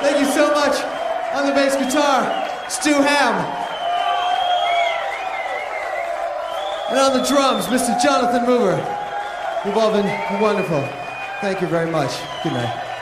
Thank you so much. On the bass guitar, Stu Hamm. And on the drums, Mr. Jonathan Mover. You've all been wonderful. Thank you very much. Good night.